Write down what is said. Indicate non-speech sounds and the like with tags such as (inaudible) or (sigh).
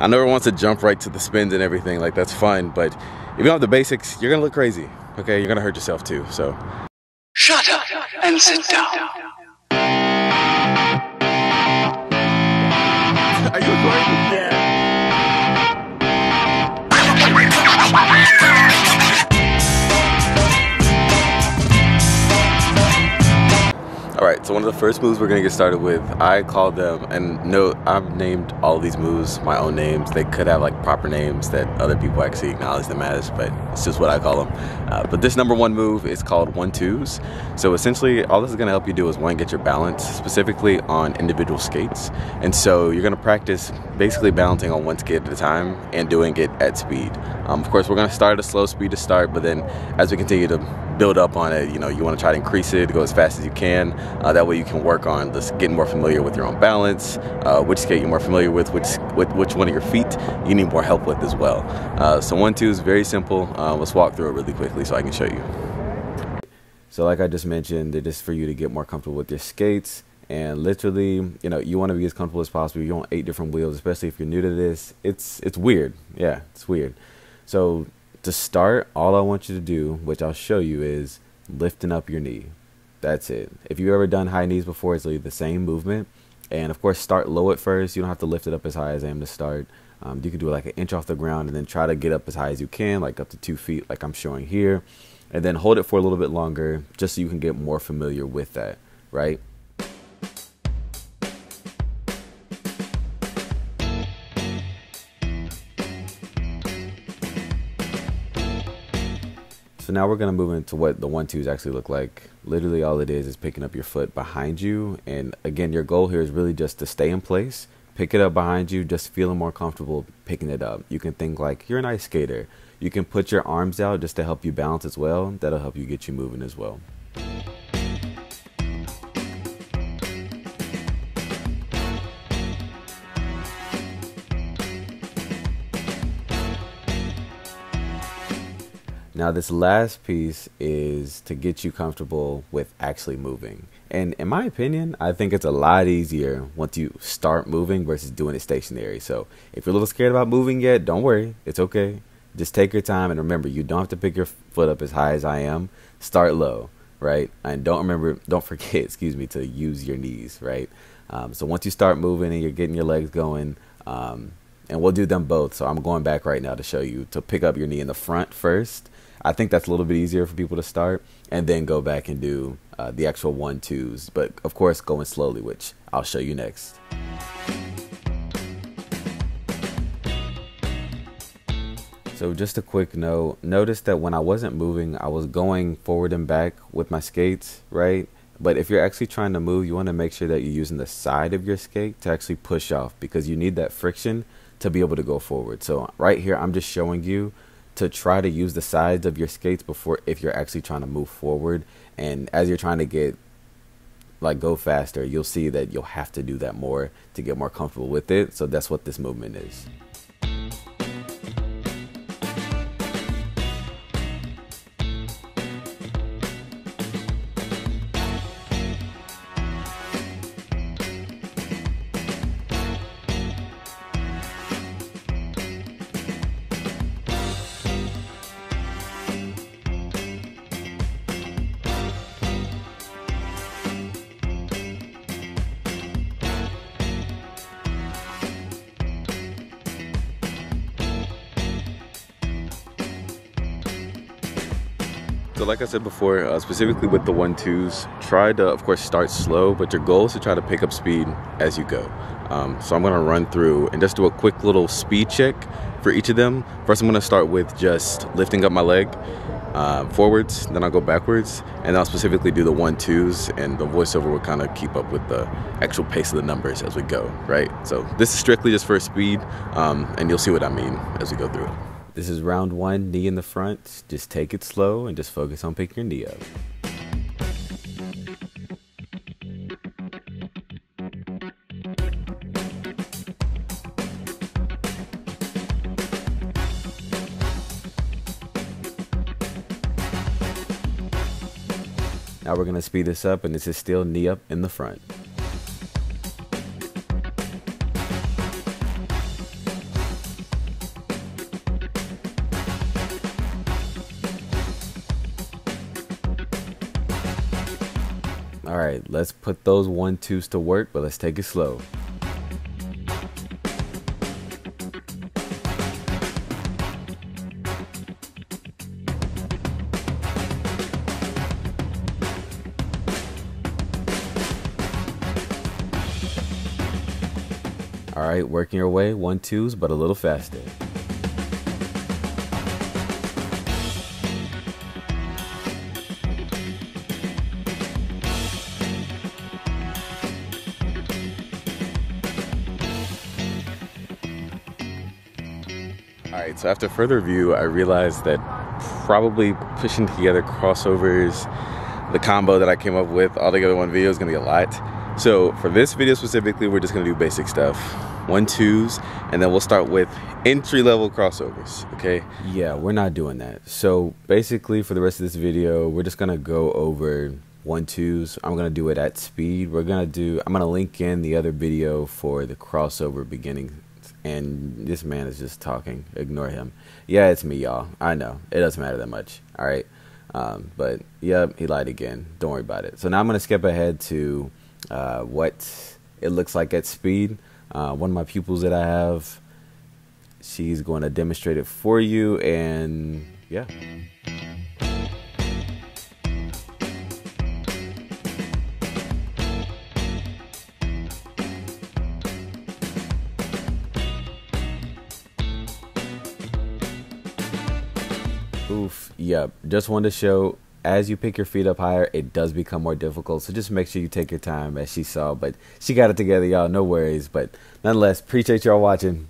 I never want to jump right to the spins and everything. Like that's fun, but if you don't have the basics, you're gonna look crazy. Okay, you're gonna hurt yourself too. So. Shut up and sit down. So one of the first moves we're gonna get started with, I call them, and no, I've named all these moves my own names. They could have like proper names that other people actually acknowledge them as, but it's just what I call them. Uh, but this number one move is called one twos. So essentially, all this is gonna help you do is one, get your balance, specifically on individual skates. And so you're gonna practice basically balancing on one skate at a time and doing it at speed. Um, of course, we're gonna start at a slow speed to start, but then as we continue to build up on it, you know, you wanna try to increase it, go as fast as you can. Uh, that way you can work on just getting more familiar with your own balance, uh, which skate you're more familiar with, which, with which one of your feet you need more help with as well. Uh, so one, two is very simple. Uh, let's walk through it really quickly so I can show you. So like I just mentioned, they're just for you to get more comfortable with your skates. And literally, you know, you want to be as comfortable as possible. You want eight different wheels, especially if you're new to this. It's it's weird. Yeah, it's weird. So to start, all I want you to do, which I'll show you, is lifting up your knee. That's it. If you've ever done high knees before, it's really the same movement. And of course, start low at first. You don't have to lift it up as high as I am to start. Um, you can do it like an inch off the ground and then try to get up as high as you can, like up to two feet, like I'm showing here. And then hold it for a little bit longer just so you can get more familiar with that, right? So now we're going to move into what the one twos actually look like. Literally all it is is picking up your foot behind you. And again, your goal here is really just to stay in place, pick it up behind you, just feeling more comfortable picking it up. You can think like you're an ice skater. You can put your arms out just to help you balance as well. That'll help you get you moving as well. Now, this last piece is to get you comfortable with actually moving. And in my opinion, I think it's a lot easier once you start moving versus doing it stationary. So if you're a little scared about moving yet, don't worry. It's okay. Just take your time and remember, you don't have to pick your foot up as high as I am. Start low, right? And don't remember, don't (laughs) forget, excuse me, to use your knees, right? Um, so once you start moving and you're getting your legs going, um, and we'll do them both. So I'm going back right now to show you to pick up your knee in the front first I think that's a little bit easier for people to start and then go back and do uh, the actual one twos. But of course, going slowly, which I'll show you next. So just a quick note, notice that when I wasn't moving, I was going forward and back with my skates, right? But if you're actually trying to move, you want to make sure that you're using the side of your skate to actually push off because you need that friction to be able to go forward. So right here, I'm just showing you to try to use the sides of your skates before if you're actually trying to move forward. And as you're trying to get like go faster you'll see that you'll have to do that more to get more comfortable with it. So that's what this movement is So like I said before, uh, specifically with the one twos, try to of course start slow, but your goal is to try to pick up speed as you go. Um, so I'm gonna run through and just do a quick little speed check for each of them. First, I'm gonna start with just lifting up my leg uh, forwards, then I'll go backwards, and I'll specifically do the one twos, and the voiceover will kind of keep up with the actual pace of the numbers as we go, right? So this is strictly just for speed, um, and you'll see what I mean as we go through it. This is round one, knee in the front. Just take it slow and just focus on picking your knee up. Now we're going to speed this up and this is still knee up in the front. All right, let's put those one twos to work, but let's take it slow. All right, working your way, one twos, but a little faster. All right, so after further review, I realized that probably pushing together crossovers, the combo that I came up with all together one video is gonna be a lot. So for this video specifically, we're just gonna do basic stuff. One twos, and then we'll start with entry level crossovers, okay? Yeah, we're not doing that. So basically for the rest of this video, we're just gonna go over one twos. I'm gonna do it at speed. We're gonna do, I'm gonna link in the other video for the crossover beginning and this man is just talking. Ignore him. Yeah, it's me, y'all. I know. It doesn't matter that much. All right. Um, but yep, he lied again. Don't worry about it. So now I'm going to skip ahead to uh, what it looks like at speed. Uh, one of my pupils that I have, she's going to demonstrate it for you. And yeah. Oof. Yep. Just wanted to show as you pick your feet up higher, it does become more difficult. So just make sure you take your time as she saw. But she got it together, y'all. No worries. But nonetheless, appreciate y'all watching.